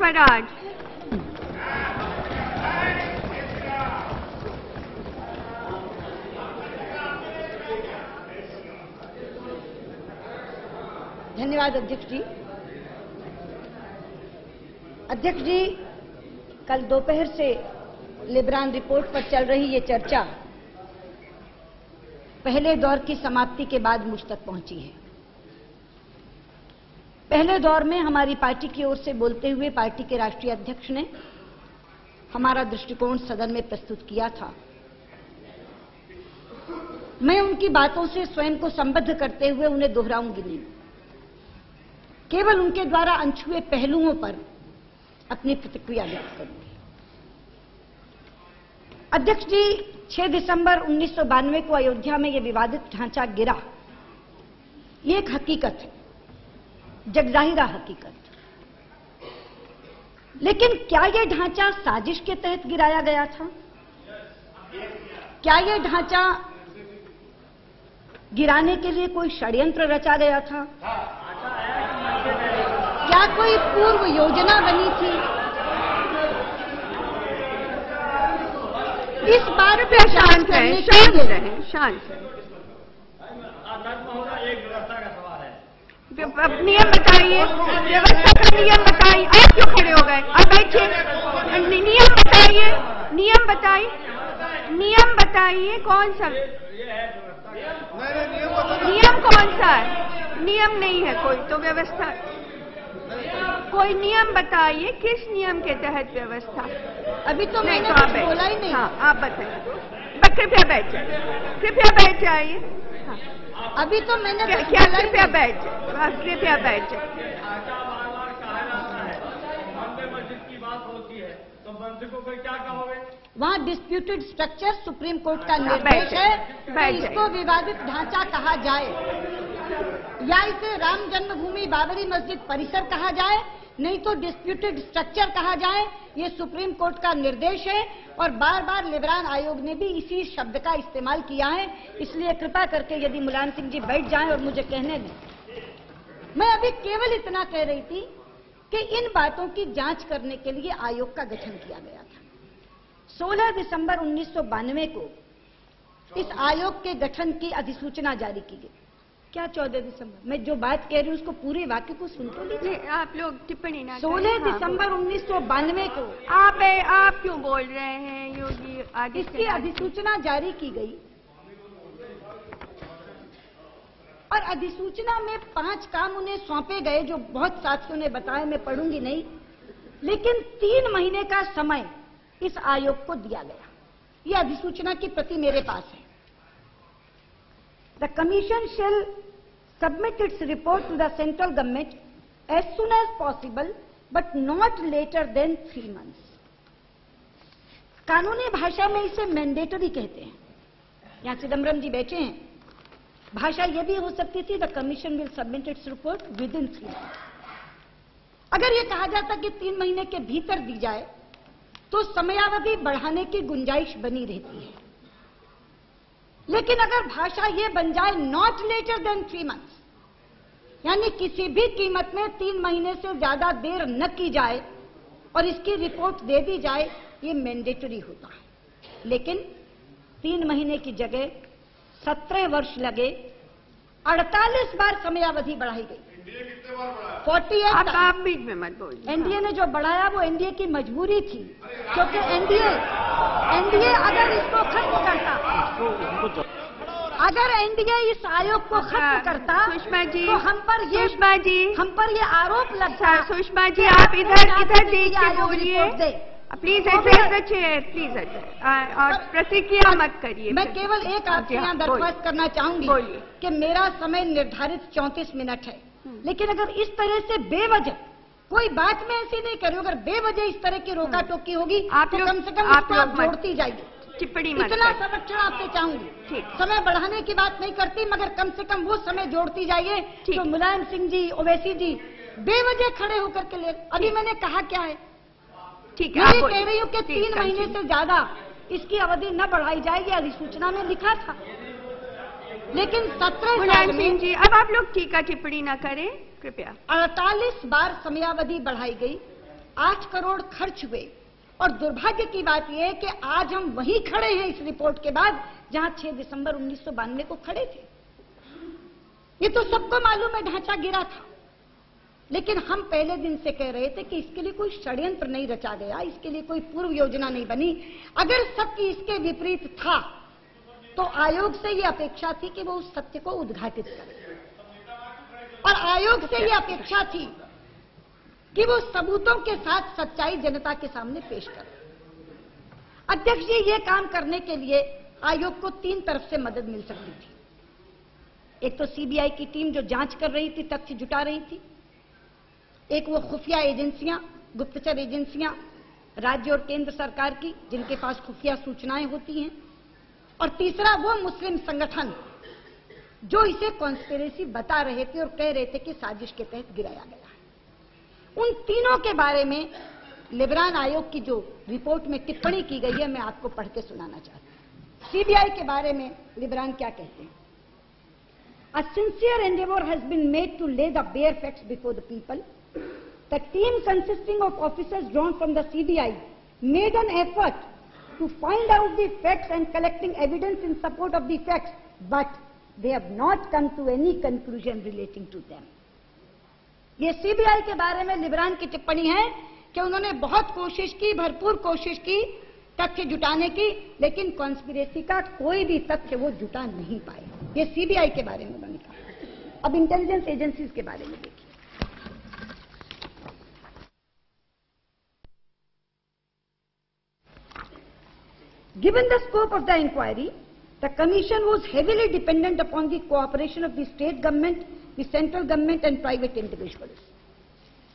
स्वराज धन्यवाद, अध्यक्ष जी। अध्यक्ष जी, कल दोपहर से लिब्रान रिपोर्ट पर चल रही ये चर्चा पहले दौर की समाप्ति के बाद मुझ तक पहुँची है। पहले दौर में हमारी पार्टी की ओर से बोलते हुए पार्टी के राष्ट्रीय अध्यक्ष ने हमारा दृष्टिकोण सदन में प्रस्तुत किया था। मैं उनकी बातों से स्वयं को संबद्ध करते हुए उन्हें दोहराऊँगी नहीं। केवल उनके द्वारा अनछुए पहलुओं पर अपनी प्रतिक्रिया व्यक्त करूँगी। अध्यक्ष जी 6 दिसंबर उन्नीस सौ बानवे को अयोध्या में यह विवादित ढांचा गिरा। ये एक हकीकत है। जगजाहिरा हकीकत। लेकिन क्या यह ढांचा साजिश के तहत गिराया गया था? क्या यह ढांचा गिराने के लिए कोई षड्यंत्र रचा गया था? क्या कोई पूर्व योजना बनी थी? इस बार पे शांत रहे शांत रहे शांत रहे व्य- अब नियम बताइए। व्यवस्था का नियम बताइए। आप क्यों खड़े हो गए? अब बैठिए। नियम बताइए। नियम बताइए। नियम बताइए कौन सा? नियम कौन सा है? नियम नहीं है कोई तो व्यवस्था। कोई नियम बताइए किस नियम के तहत व्यवस्था? अभी तो नहीं तो आप बोला ही नहीं। हाँ आप बताइए। कृपया बैठ जाइए कृपया बैठ जाइए। हाँ। अभी तो मैंने क्या क्या कृपया बैठ कृपया बैठ है तो वहाँ डिस्प्यूटेड स्ट्रक्चर सुप्रीम कोर्ट का निर्देश है कि इसको विवादित ढांचा कहा जाए। या इसे राम जन्मभूमि बाबरी मस्जिद परिसर कहा जाए नहीं तो डिस्प्यूटेड स्ट्रक्चर कहा जाए, ये सुप्रीम कोर्ट का निर्देश है और बार बार लिबरान आयोग ने भी इसी शब्द का इस्तेमाल किया है, इसलिए कृपा करके यदि मुलायम सिंह जी बैठ जाएँ और मुझे कहने दें। मैं अभी केवल इतना कह रही थी कि इन बातों की जाँच करने के लिए आयोग का गठन किया गया था। 16 दिसंबर उन्नीस सौ बानवे को इस आयोग के गठन की अधिसूचना जारी की गई। क्या 14 दिसंबर? मैं जो बात कह रही हूँ उसको पूरे वाक्य को सुन तो लीजिए। आप लोग टिप्पणी ना। 16 हाँ, दिसंबर उन्नीस सौ बानवे को। आप आप क्यों बोल रहे हैं योगी आगे इसकी अधिसूचना जारी की गई। और अधिसूचना में पाँच काम उन्हें सौंपे गए जो बहुत साथियों ने बताया मैं पढ़ूँगी नहीं। लेकिन तीन महीने का समय इस आयोग को दिया गया। यह अधिसूचना की प्रति मेरे पास है। The commission shall submit its report to the central government as soon as possible but not later than three months कानूनी भाषा में इसे मैंडेटरी कहते हैं। यहाँ चिदम्बरम जी बैठे हैं। भाषा यह भी हो सकती थी the commission will submit its report within three अगर यह कहा जाता कि तीन महीने के भीतर दी जाए तो समयावधि बढ़ाने की गुंजाइश बनी रहती है। लेकिन अगर भाषा ये बन जाए not later than three months यानी किसी भी कीमत में तीन महीने से ज़्यादा देर न की जाए और इसकी रिपोर्ट दे दी जाए, ये मैंडेटरी होता है। लेकिन तीन महीने की जगह सत्रह वर्ष लगे, अड़तालीस बार समयावधि बढ़ाई गई। फोर्टी आप एट आप बीच में मत बोलिए। एनडीए ने जो बढ़ाया वो एनडीए की मजबूरी थी। क्योंकि एनडीए एनडीए अगर इसको खत्म करता अगर एनडीए इस आयोग को खत्म करता सुषमा जी तो हम पर ये सुषमा जी। हम पर ये आरोप लगता। अच्छा, सुषमा जी आप इधर इधर देख के बोलिए। प्लीज़ तो address the chair please address और प्रतिक्रिया मत करिए मैं केवल एक आपसे हाँ, यहाँ। दरख्वास्त करना चाहूँगी। कि मेरा समय निर्धारित चौंतीस मिनट है। लेकिन अगर इस तरह से बेवजह कोई बात मैं ऐसी नहीं करूँ अगर बेवजह इस तरह की रोका टोकी होगी आप तो कम से कम आप लोग जोड़ती जाइए। टिप्पणी मत इतना संरक्षण आपसे चाहूँगी। समय बढ़ाने की बात नहीं करती मगर कम से कम वो समय जोड़ती जाइए तो मुलायम सिंह जी ओवैसी जी बेवजह खड़े होकर के ले अभी मैंने कहा क्या है? ठीक है मैं ये। कह रही हूँ कि तीन महीने। से ज़्यादा इसकी अवधि न बढ़ाई जाएगी अधिसूचना में लिखा था। लेकिन सत्रह मुलायम सिंह जी अब आप लोग टीका टिप्पणी ना करें कृपया। अड़तालीस बार समयावधि बढ़ाई गई आठ करोड़ खर्च हुए। और दुर्भाग्य की बात यह है कि आज हम वहीं खड़े हैं इस रिपोर्ट के बाद जहाँ 6 दिसंबर उन्नीस सौ बानवे को खड़े थे। ये तो सबको मालूम है ढांचा गिरा था। लेकिन हम पहले दिन से कह रहे थे कि इसके लिए कोई षड्यंत्र नहीं रचा गया इसके लिए कोई पूर्व योजना नहीं बनी। अगर सबकी इसके विपरीत था तो आयोग से ये अपेक्षा थी कि वो उस सत्य को उद्घाटित करे। और आयोग से ये अपेक्षा थी कि वो सबूतों के साथ सच्चाई जनता के सामने पेश करे। अध्यक्ष जी, ये काम करने के लिए आयोग को तीन तरफ़ से मदद मिल सकती थी। एक तो सीबीआई की टीम जो जाँच कर रही थी, तथ्य जुटा रही थी। एक वो खुफिया एजेंसियाँ, गुप्तचर एजेंसियाँ राज्य और केंद्र सरकार की, जिनके पास खुफिया सूचनाएँ होती हैं। और तीसरा वो मुस्लिम संगठन जो इसे कॉन्स्पेरेसी बता रहे थे और कह रहे थे कि साजिश के तहत गिराया गया उन तीनों के बारे में लिबरान आयोग की जो रिपोर्ट में टिप्पणी की गई है, मैं आपको पढ़ के सुनाना चाहती हूँ। सीबीआई के बारे में लिबरान क्या कहते हैं? A sincere endeavour has been made to lay the bare fact before the people the team consisting of officers drawn from the CBI made an effort to find out the facts and collecting evidence in support of the facts, but they have not come to any conclusion relating to them. ये CBI के बारे में लिबरान की टिप्पणी है कि उन्होंने बहुत कोशिश की भरपूर कोशिश की तथ्य जुटाने की लेकिन कॉन्स्पिरेसी का कोई भी तथ्य वो जुटा नहीं पाए ये सीबीआई के बारे में उन्होंने कहा अब इंटेलिजेंस एजेंसीज के बारे में देखिए Given the scope of the inquiry, the Commission was heavily dependent upon the cooperation of the state government, the central government and private individuals.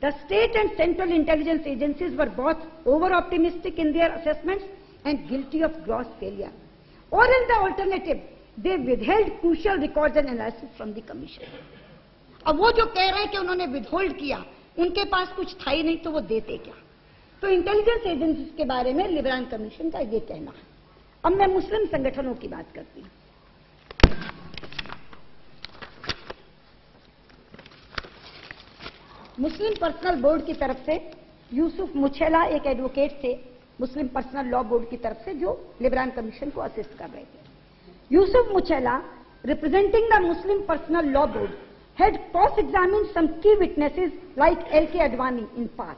The state and central intelligence agencies were both over-optimistic in their assessments and guilty of gross failure. Or in the alternative, they withheld crucial records and analysis from the Commission. अब वो जो कह रहे हैं कि उन्होंने withhold किया उनके पास कुछ था ही नहीं तो वो देते क्या तो इंटेलिजेंस एजेंसीज के बारे में लिबरान कमीशन का ये कहना है अब मैं मुस्लिम संगठनों की बात करती हूँ मुस्लिम पर्सनल बोर्ड की तरफ़ से यूसुफ मुछेला एक एडवोकेट थे, मुस्लिम पर्सनल लॉ बोर्ड की तरफ़ से जो लिबरान कमीशन को असिस्ट कर रहे थे Yusuf Muchhala representing the Muslim personal law board had cross-examined some key witnesses like L.K. Advani, in part.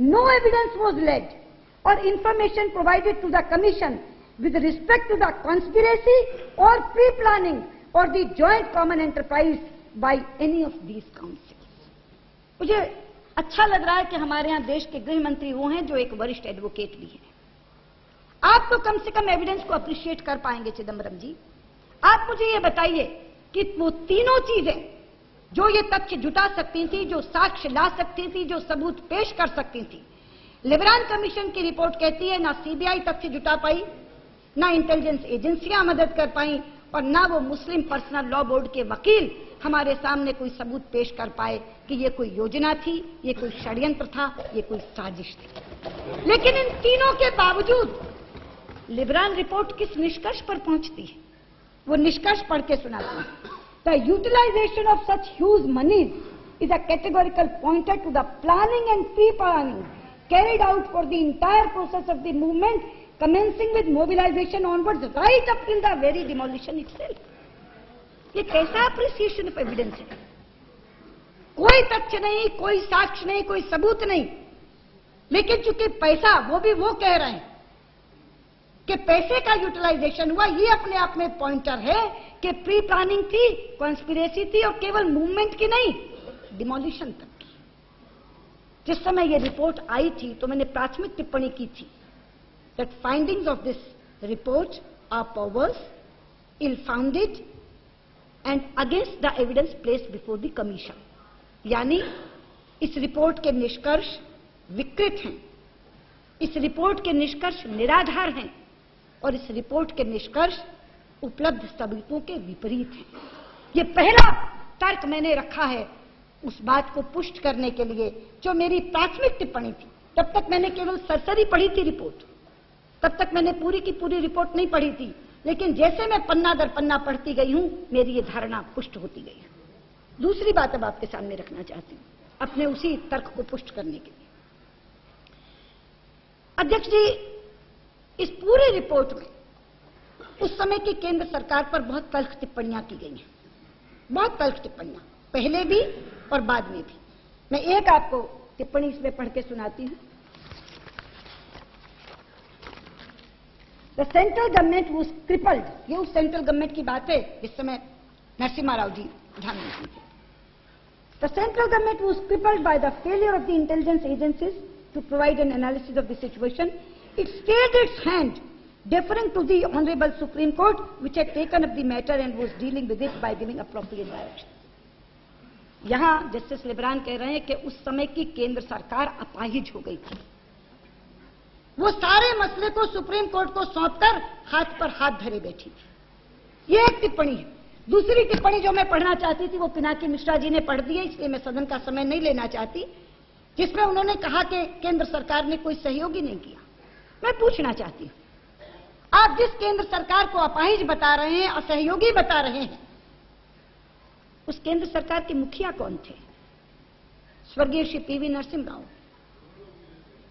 No evidence was led or information provided to the Commission with respect to the conspiracy or pre-planning or the joint common enterprise by any of these councils. मुझे अच्छा लग रहा है कि हमारे यहाँ देश के गृह मंत्री वो हैं जो एक वरिष्ठ एडवोकेट भी हैं आप तो कम से कम एविडेंस को अप्रिशिएट कर पाएँगे चिदम्बरम जी आप मुझे ये बताइए कि वो तीनों चीज़ें जो ये तथ्य जुटा सकती थी, जो साक्ष्य ला सकती थी, जो सबूत पेश कर सकती थी। लिबरान कमीशन की रिपोर्ट कहती है, ना सीबीआई तथ्य जुटा पाई, ना इंटेलिजेंस एजेंसियाँ मदद कर पाई, और ना वो मुस्लिम पर्सनल लॉ बोर्ड के वकील हमारे सामने कोई सबूत पेश कर पाए कि ये कोई योजना थी, ये कोई षड्यंत्र था, ये कोई साजिश थी। लेकिन इन तीनों के बावजूद लिबरान रिपोर्ट किस निष्कर्ष पर पहुँचती है? वो निष्कर्ष पढ़ के सुनाती है। The utilization of such huge monies is a categorical pointer to the planning and pre-planning carried out for the entire process of the movement, commencing with mobilization onwards right up till the very demolition itself. ये कैसा appreciation of evidence है कोई तथ्य नहीं कोई साक्ष्य नहीं कोई सबूत नहीं लेकिन चूँकि पैसा वो भी वो कह रहे हैं कि पैसे का यूटिलाइजेशन हुआ ये अपने आप में पॉइंटर है कि प्री प्लानिंग थी कॉन्स्पिरेसी थी और केवल मूवमेंट की नहीं डिमोलिशन तक की। जिस समय ये रिपोर्ट आई थी तो मैंने प्राथमिक टिप्पणी की थी that findings of this report are perverse ill founded and against the evidence placed before the commission यानी, इस रिपोर्ट के निष्कर्ष विकृत हैं, इस रिपोर्ट के निष्कर्ष निराधार हैं, और इस रिपोर्ट के निष्कर्ष उपलब्ध सबूतों के विपरीत है। ये पहला तर्क मैंने रखा है उस बात को पुष्ट करने के लिए, जो मेरी प्राथमिक टिप्पणी थी। तब तक मैंने केवल सरसरी पढ़ी थी रिपोर्ट, तब तक मैंने पूरी की पूरी रिपोर्ट नहीं पढ़ी थी। लेकिन जैसे मैं पन्ना दर पन्ना पढ़ती गई हूँ, मेरी ये धारणा पुष्ट होती गई है। दूसरी बात अब आपके सामने रखना चाहती हूँ, अपने उसी तर्क को पुष्ट करने के लिए। अध्यक्ष जी, इस पूरी रिपोर्ट में उस समय की केंद्र सरकार पर बहुत तल्ख टिप्पणियाँ की गई हैं। बहुत तल्ख टिप्पणियाँ। पहले भी और बाद में भी। मैं एक आपको टिप्पणी इसमें पढ़ के सुनाती हूँ। The central government was crippled ये उस सेंट्रल गवर्नमेंट की बात है जिस समय नरसिम्हा राव जी प्रधानमंत्री थे। The central government was crippled by the failure of the intelligence agencies to provide an analysis of the situation. It stayed its hand, deferring to the Honorable Supreme Court, which had taken up the matter and was dealing with it by giving appropriate direction. यहाँ justice Liberhan कह रहे हैं कि उस समय की केंद्र सरकार अपाहिज हो गई थी। वो सारे मसले को सुप्रीम कोर्ट को सौंपकर हाथ पर हाथ धरे बैठी थी। ये एक टिप्पणी है। दूसरी टिप्पणी जो मैं पढ़ना चाहती थी वो पिनाकी मिश्रा जी ने पढ़ दी है इसलिए मैं सदन का समय नहीं लेना चाहती जिसमें उन्होंने कहा कि केंद्र सरकार ने कोई सहयोग ही नहीं किया। मैं पूछना चाहती हूँ आप जिस केंद्र सरकार को अपाहिज बता रहे हैं, असहयोगी बता रहे हैं, उस केंद्र सरकार के मुखिया कौन थे? स्वर्गीय श्री पीवी नरसिंह राव।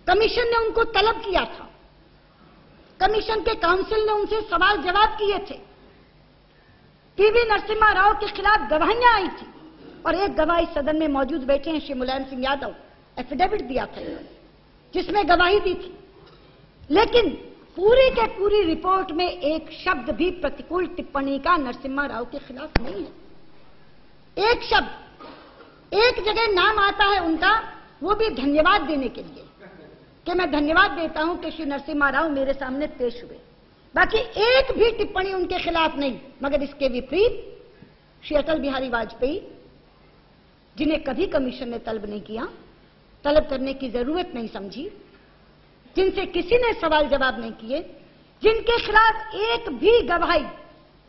कमीशन ने उनको तलब किया था। कमीशन के काउंसिल ने उनसे सवाल जवाब किए थे। पीवी नरसिम्हा राव के खिलाफ गवाहियाँ आई थी और एक गवाही सदन में मौजूद बैठे हैं श्री मुलायम सिंह यादव। एफिडेविट दिया था जिसमें गवाही दी थी। लेकिन पूरी के पूरी रिपोर्ट में एक शब्द भी प्रतिकूल टिप्पणी का नरसिम्हा राव के खिलाफ नहीं है। एक शब्द, एक जगह नाम आता है उनका, वो भी धन्यवाद देने के लिए। कि मैं धन्यवाद देता हूँ कि श्री नरसिम्हा राव मेरे सामने पेश हुए। बाकी एक भी टिप्पणी उनके खिलाफ नहीं, मगर इसके विपरीत श्री अटल बिहारी वाजपेयी, जिन्हें कभी कमीशन ने तलब नहीं किया, तलब करने की ज़रूरत नहीं समझी जिनसे किसी ने सवाल जवाब नहीं किए, जिनके खिलाफ एक भी गवाही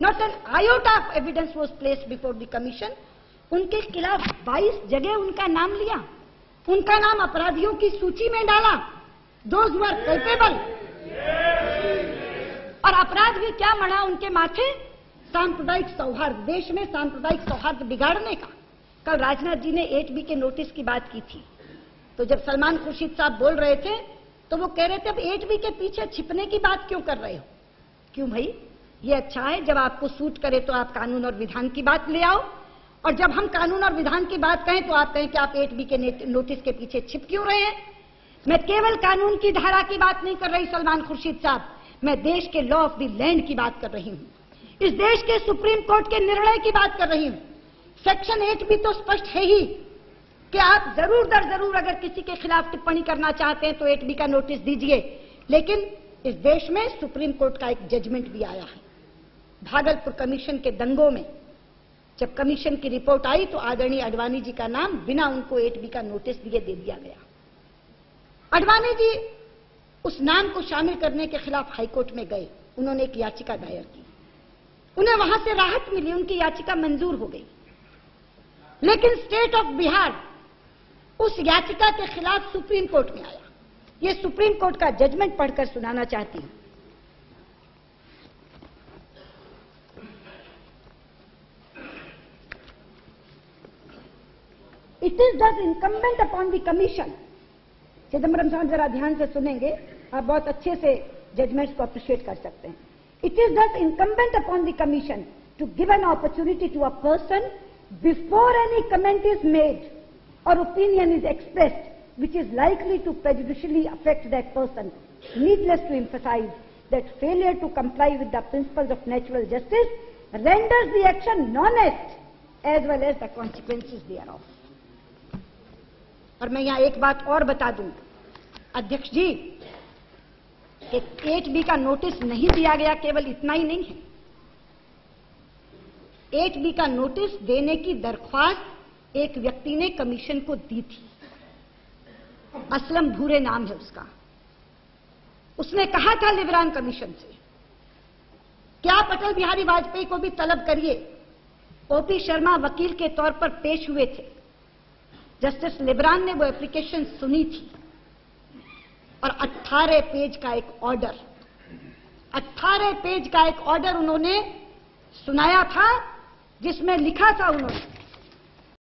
not an iota of evidence was placed before the commission उनके खिलाफ 22 जगह उनका नाम लिया, उनका नाम अपराधियों की सूची में डाला दोज वर कैपेबल और अपराध भी क्या मढ़ा उनके माथे? सांप्रदायिक सौहार्द, देश में सांप्रदायिक सौहार्द बिगाड़ने का। कल राजनाथ जी ने एट बी के नोटिस की बात की थी। तो जब सलमान खुर्शीद साहब बोल रहे थे तो वो कह रहे थे, अब एट बी के पीछे छिपने की बात क्यों कर रहे हो? क्यों भाई? ये अच्छा है, जब आपको सूट करे तो आप कानून और विधान की बात ले आओ। और जब हम कानून और विधान की बात कहें तो आप कहें कि आप एट बी के नोटिस के पीछे छिप क्यों रहे हैं? मैं केवल कानून की धारा की बात नहीं कर रही, सलमान खुर्शीद साहब। मैं देश के लॉ ऑफ़ द लैंड की बात कर रही हूँ। इस देश के सुप्रीम कोर्ट के निर्णय की बात कर रही हूँ। सेक्शन एट भी तो स्पष्ट है ही। कि आप ज़रूर दर ज़रूर अगर किसी के खिलाफ टिप्पणी करना चाहते हैं तो एट बी का नोटिस दीजिए। लेकिन इस देश में सुप्रीम कोर्ट का एक जजमेंट भी आया है। भागलपुर कमीशन के दंगों में जब कमीशन की रिपोर्ट आई तो आदरणीय अडवाणी जी का नाम बिना उनको एट बी का नोटिस दिए दे दिया गया। अडवाणी जी उस नाम को शामिल करने के खिलाफ हाईकोर्ट में गए। उन्होंने एक याचिका दायर की। उन्हें वहाँ से राहत मिली। उनकी याचिका मंजूर हो गई। लेकिन स्टेट ऑफ़ बिहार उस याचिका के खिलाफ सुप्रीम कोर्ट में आया। ये सुप्रीम कोर्ट का जजमेंट पढ़कर सुनाना चाहती हूँ। It is thus incumbent upon the commission Chidambaram साहब जरा ध्यान से सुनेंगे, आप बहुत अच्छे से जजमेंट्स को अप्रिशिएट कर सकते हैं। It is thus incumbent upon the commission to give an opportunity to a person before any comment is made or opinion is expressed which is likely to prejudicially affect that person. Needless to emphasize that failure to comply with the principles of natural justice renders the action non-est as well as the consequences thereof. और मैं यहाँ एक बात और बता दूँ अध्यक्ष जी eight B का नोटिस नहीं दिया गया केवल इतना ही नहीं है एट बी का नोटिस देने की दरख्वास्त एक व्यक्ति ने कमीशन को दी थी। असलम भूरे नाम है उसका। उसने कहा था लिबरान कमीशन से, क्या अटल बिहारी वाजपेयी को भी तलब करिए? ओपी शर्मा वकील के तौर पर पेश हुए थे। जस्टिस लिबरान ने वो एप्लीकेशन सुनी थी। और 18 पेज का एक ऑर्डर 18 पेज का एक ऑर्डर उन्होंने सुनाया था, जिसमें लिखा था उन्होंने